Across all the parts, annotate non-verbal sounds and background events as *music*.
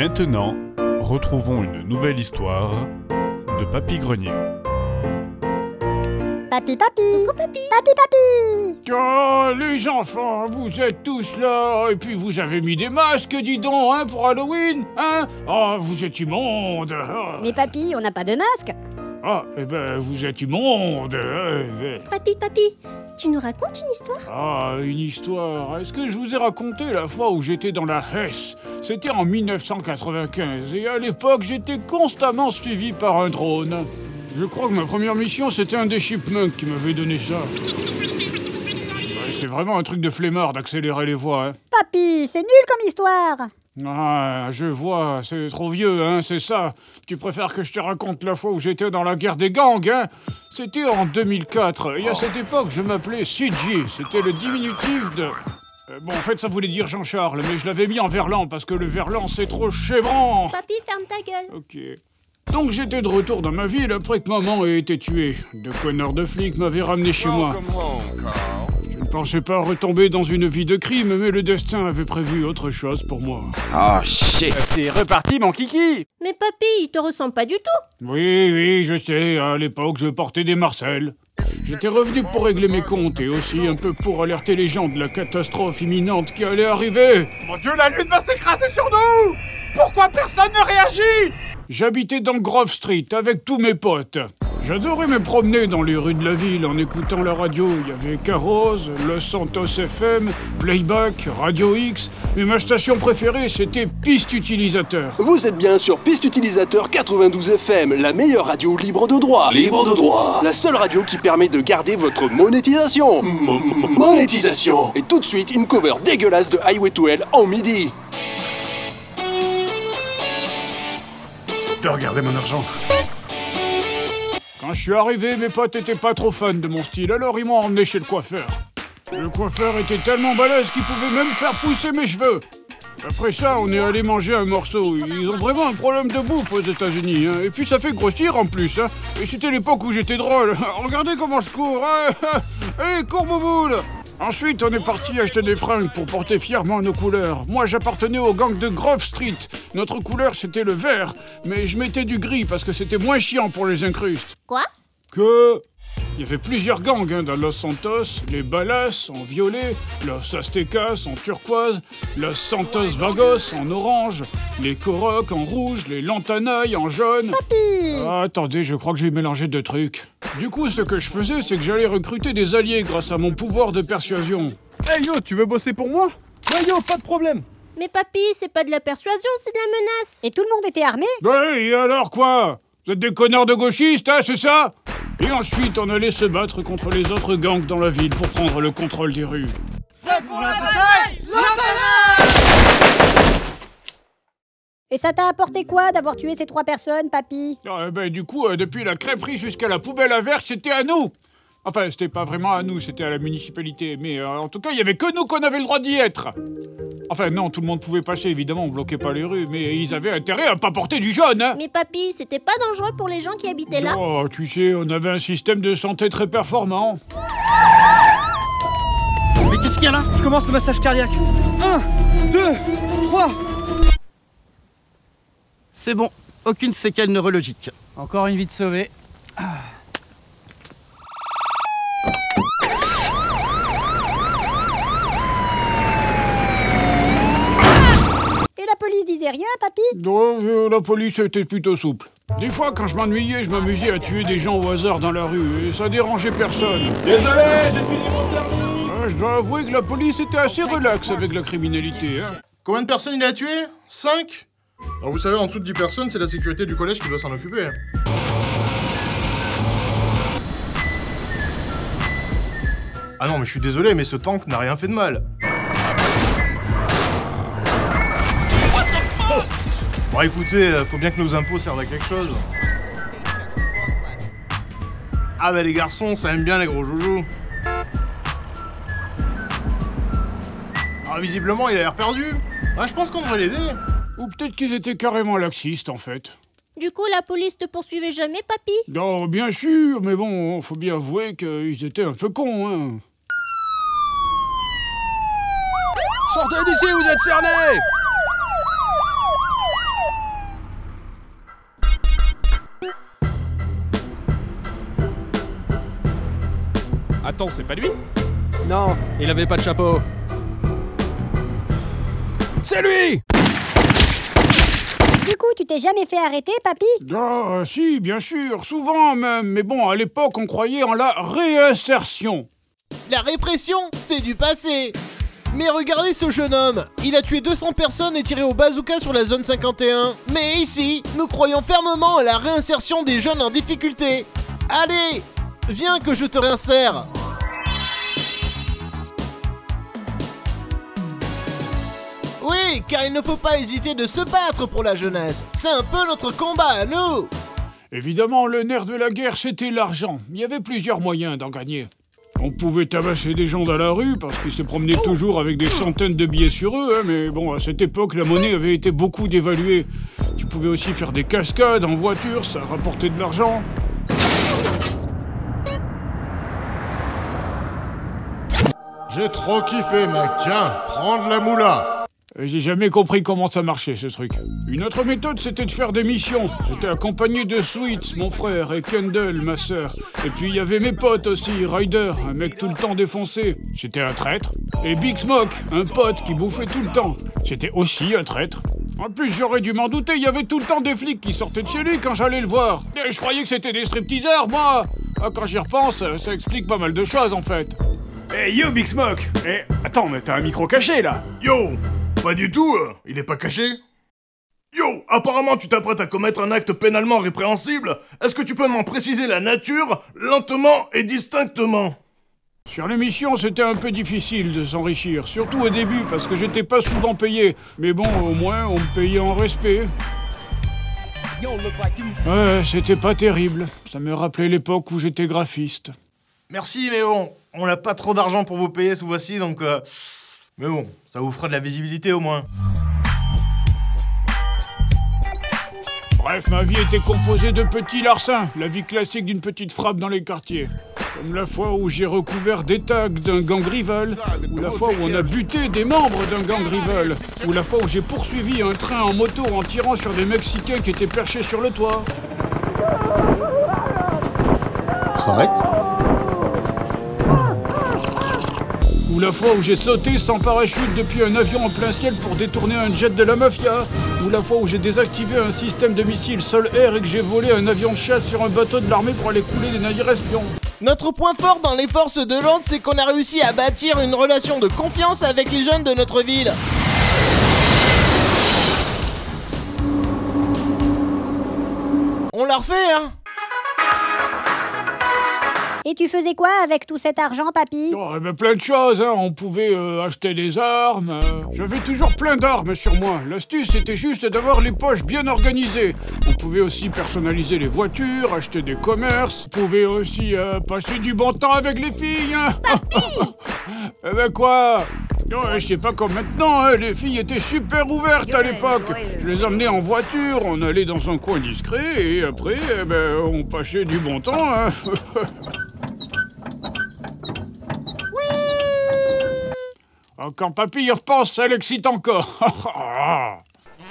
maintenant, retrouvons une nouvelle histoire de Papy Grenier. Coucou papy. Papi, papi Oh, les enfants, vous êtes tous là, et puis vous avez mis des masques, dis donc, hein, pour Halloween, hein? Oh, vous êtes immonde. Ah, Mais papi, on n'a pas de masque Ah, eh ben, vous êtes immonde euh, euh. Papy, papy, tu nous racontes une histoire? Ah, une histoire. Est-ce que je vous ai raconté la fois où j'étais dans la Hesse? C'était en 1995, et à l'époque, j'étais constamment suivi par un drone. Je crois que ma première mission, c'était un des chipmunks qui m'avait donné ça. Ouais, c'est vraiment un truc de flemmard d'accélérer les voix, hein. Papi, c'est nul comme histoire Ah, je vois, c'est trop vieux, hein, c'est ça. Tu préfères que je te raconte la fois où j'étais dans la guerre des gangs, hein? C'était en 2004, et à cette époque, je m'appelais CG. C'était le diminutif de... Euh, Bon, en fait, ça voulait dire Jean-Charles, mais je l'avais mis en verlan, parce que le verlan, c'est trop chébrant Papy, ferme ta gueule Ok. Donc j'étais de retour dans ma ville après que maman ait été tuée. Deux connards de flics m'avaient ramené chez moi. Pensais pas retomber dans une vie de crime, mais le destin avait prévu autre chose pour moi. Oh shit C'est reparti, mon kiki Mais papy, il te ressemble pas du tout Oui, oui, je sais, à l'époque je portais des Marcel. J'étais revenu pour régler mes comptes et aussi un peu pour alerter les gens de la catastrophe imminente qui allait arriver. Mon dieu, la lune va s'écraser sur nous Pourquoi personne ne réagit? J'habitais dans Grove Street avec tous mes potes. J'adorais me promener dans les rues de la ville en écoutant la radio. Il y avait Carose, Los Santos FM, Playback, Radio X. Mais ma station préférée, c'était Piste Utilisateur. Vous êtes bien sur Piste Utilisateur 92 FM, la meilleure radio libre de droit. Libre de droit. La seule radio qui permet de garder votre monétisation. Monétisation. Et tout de suite, une cover dégueulasse de Highway to Hell en midi. de regarder mon argent? Quand je suis arrivé, mes potes étaient pas trop fans de mon style, alors ils m'ont emmené chez le coiffeur. Le coiffeur était tellement balèze qu'il pouvait même faire pousser mes cheveux. Après ça, on est allé manger un morceau. Ils ont vraiment un problème de bouffe aux États-Unis. hein. Et puis ça fait grossir en plus. hein. Et c'était l'époque où j'étais drôle. *laughs* Regardez comment je cours. hein. *laughs* Allez, cours, bouboule Ensuite, on est parti acheter des fringues pour porter fièrement nos couleurs. Moi, j'appartenais au gang de Grove Street. Notre couleur, c'était le vert. Mais je mettais du gris parce que c'était moins chiant pour les incrustes. Quoi? Que Il y avait plusieurs gangs hein, dans Los Santos, les Balas en violet, Los Aztecas en turquoise, Los Santos Vagos en orange, les Corocs en rouge, les Lantanailles en jaune. Ah, attendez, je crois que j'ai mélangé deux trucs. Du coup, ce que je faisais, c'est que j'allais recruter des alliés grâce à mon pouvoir de persuasion. Hey yo, tu veux bosser pour moi? Ouais yo, pas de problème Mais papy, c'est pas de la persuasion, c'est de la menace Et tout le monde était armé? Ouais, et alors quoi? Vous êtes des connards de gauchistes, hein, c'est ça? Et ensuite, on allait se battre contre les autres gangs dans la ville pour prendre le contrôle des rues. Et ça t'a apporté quoi d'avoir tué ces trois personnes, papy? Ah, eh ben, du coup, euh, depuis la crêperie jusqu'à la poubelle à verre, c'était à nous Enfin, c'était pas vraiment à nous, c'était à la municipalité. Mais euh, en tout cas, il y avait que nous qu'on avait le droit d'y être Enfin, non, tout le monde pouvait passer, évidemment, on bloquait pas les rues, mais ils avaient intérêt à pas porter du jaune, hein Mais papy, c'était pas dangereux pour les gens qui habitaient là Oh, tu sais, on avait un système de santé très performant. Mais qu'est-ce qu'il y a là? Je commence le massage cardiaque. 1, 2, 3. C'est bon, aucune séquelle neurologique. Encore une vie de sauvée. Et la police disait rien, papy Non, euh, la police était plutôt souple. Des fois, quand je m'ennuyais, je m'amusais à tuer des gens au hasard dans la rue, et ça dérangeait personne. Désolé, j'ai fini mon service Ah, je dois avouer que la police était assez relaxe avec la criminalité, hein. Combien de personnes il a tué? 5 Alors vous savez, en dessous de 10 personnes, c'est la sécurité du collège qui doit s'en occuper. Ah non, mais je suis désolé, mais ce tank n'a rien fait de mal. Bon écoutez, euh, faut bien que nos impôts servent à quelque chose. Ah bah les garçons, ça aime bien les gros joujoux. Ah visiblement, il a l'air perdu. Ah, je pense qu'on devrait l'aider. Ou peut-être qu'ils étaient carrément laxistes, en fait. Du coup, la police te poursuivait jamais, papy? Non, bien sûr, mais bon, faut bien avouer qu'ils étaient un peu cons, hein. Sortez d'ici, vous êtes cernés Attends, c'est pas lui Non, il avait pas de chapeau. C'est lui Du coup, tu t'es jamais fait arrêter, papy Ah, si, bien sûr, souvent même. Mais bon, à l'époque, on croyait en la réinsertion. La répression, c'est du passé. Mais regardez ce jeune homme, il a tué 200 personnes et tiré au bazooka sur la zone 51. Mais ici, nous croyons fermement à la réinsertion des jeunes en difficulté. Allez, viens que je te réinsère. Oui, car il ne faut pas hésiter de se battre pour la jeunesse. C'est un peu notre combat à nous. Évidemment, le nerf de la guerre, c'était l'argent. Il y avait plusieurs moyens d'en gagner. On pouvait tabasser des gens dans la rue parce qu'ils se promenaient toujours avec des centaines de billets sur eux, hein, mais bon, à cette époque, la monnaie avait été beaucoup dévaluée. Tu pouvais aussi faire des cascades en voiture, ça rapportait de l'argent. J'ai trop kiffé, mec. Tiens, prends de la moula. Euh, J'ai jamais compris comment ça marchait ce truc. Une autre méthode c'était de faire des missions. J'étais accompagné de Sweets, mon frère, et Kendall, ma sœur. Et puis il y avait mes potes aussi, Ryder, un mec tout le temps défoncé. J'étais un traître. Et Big Smoke, un pote qui bouffait tout le temps. J'étais aussi un traître. En plus j'aurais dû m'en douter, il y avait tout le temps des flics qui sortaient de chez lui quand j'allais le voir. Et je croyais que c'était des stripteaseurs, moi Ah, Quand j'y repense, ça explique pas mal de choses en fait. Hey yo, Big Smoke Eh, attends, mais t'as un micro caché là Yo Pas du tout, euh, il est pas caché Yo Apparemment, tu t'apprêtes à commettre un acte pénalement répréhensible. Est-ce que tu peux m'en préciser la nature, lentement et distinctement? Sur l'émission, c'était un peu difficile de s'enrichir, surtout au début parce que j'étais pas souvent payé. Mais bon, au moins, on me payait en respect. Ouais, c'était pas terrible. Ça me rappelait l'époque où j'étais graphiste. Merci, mais bon, on n'a pas trop d'argent pour vous payer ce mois-ci, donc... euh, Mais bon, ça vous fera de la visibilité au moins. Bref, ma vie était composée de petits larcins, la vie classique d'une petite frappe dans les quartiers. Comme la fois où j'ai recouvert des tags d'un gang rival, ou la fois où on a buté des membres d'un gang rival, ou la fois où j'ai poursuivi un train en moto en tirant sur des Mexicains qui étaient perchés sur le toit. S'arrête? La fois où j'ai sauté sans parachute depuis un avion en plein ciel pour détourner un jet de la mafia. Ou la fois où j'ai désactivé un système de missiles sol-air et que j'ai volé un avion de chasse sur un bateau de l'armée pour aller couler des navires espions. Notre point fort dans les forces de l'ordre, c'est qu'on a réussi à bâtir une relation de confiance avec les jeunes de notre ville. On l'a refait, hein Et tu faisais quoi avec tout cet argent, papy? Oh, eh ben, plein de choses, hein. On pouvait euh, acheter des armes. euh, J'avais toujours plein d'armes sur moi. L'astuce, c'était juste d'avoir les poches bien organisées. On pouvait aussi personnaliser les voitures, acheter des commerces. On pouvait aussi euh, passer du bon temps avec les filles. hein. *laughs* eh ben quoi? Ouais, c'est pas comme maintenant, hein. les filles étaient super ouvertes à l'époque. Je les emmenais en voiture, on allait dans un coin discret et après, eh ben, on passait du bon temps. hein. *laughs* Ah, Quand papy y repense, ça l'excite encore. *laughs*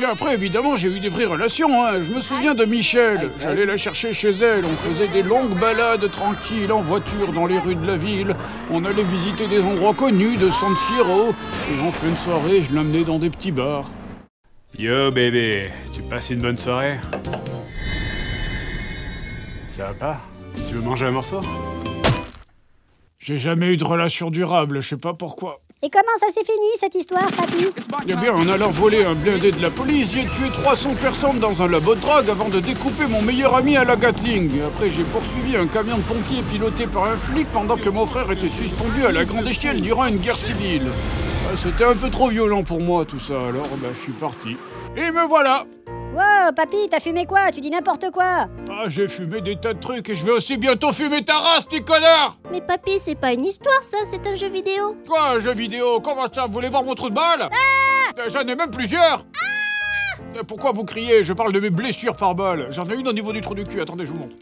Et après, évidemment, j'ai eu des vraies relations. hein. Je me souviens de Michel. J'allais la chercher chez elle. On faisait des longues balades tranquilles en voiture dans les rues de la ville. On allait visiter des endroits connus de San Fierro. Et en fin de soirée, je l'amenais dans des petits bars. Yo bébé, tu passes une bonne soirée? Ça va pas? Tu veux manger un morceau? J'ai jamais eu de relation durable, je sais pas pourquoi. Et comment ça s'est fini, cette histoire, papy Eh bien, en allant voler un blindé de la police, j'ai tué 300 personnes dans un labo de drogue avant de découper mon meilleur ami à la Gatling. Après, j'ai poursuivi un camion de pompiers piloté par un flic pendant que mon frère était suspendu à la grande échelle durant une guerre civile. Ah, C'était un peu trop violent pour moi, tout ça, alors bah, je suis parti. Et me voilà Wow, papy, t'as fumé quoi? Tu dis n'importe quoi Ah, j'ai fumé des tas de trucs et je vais aussi bientôt fumer ta race, petit connard Mais papy, c'est pas une histoire ça, c'est un jeu vidéo. Quoi, un jeu vidéo? Comment ça Vous voulez voir mon trou de balle? Euh, J'en ai même plusieurs Euh, Pourquoi vous criez? Je parle de mes blessures par balle. J'en ai une au niveau du trou du cul. Attendez, je vous montre.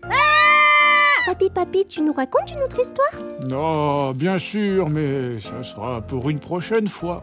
Papy, papy, tu nous racontes une autre histoire? Non, bien sûr, mais ça sera pour une prochaine fois.